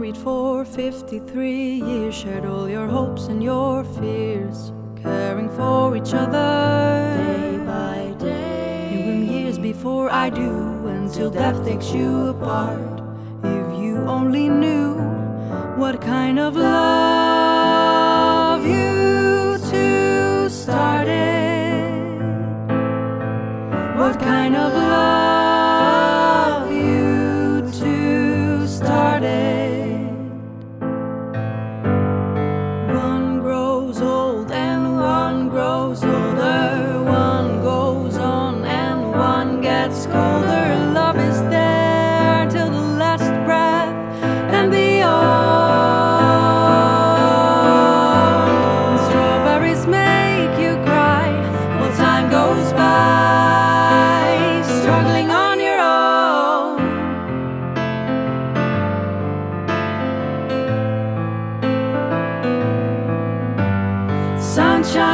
married for 53 years, shared all your hopes and your fears, caring for each other day by day. You years before I do, until death takes you apart. If you only knew what kind of love you two started, what kind of love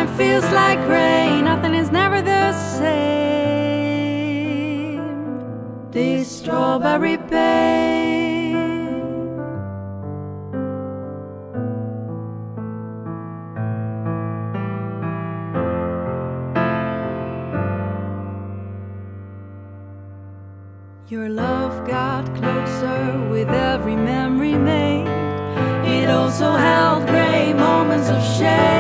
Sunshine feels like rain, nothing is never the same. This strawberry pain. Your love got closer with every memory made. It also held gray moments of shade.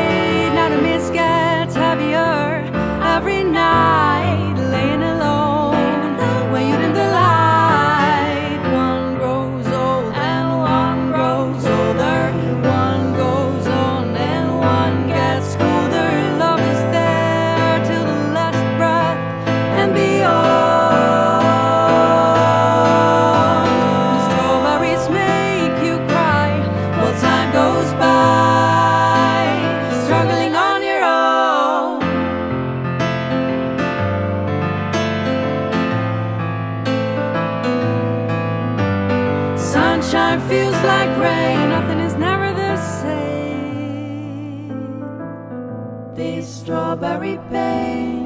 Sunshine feels like rain, nothing is never the same. This strawberry pain.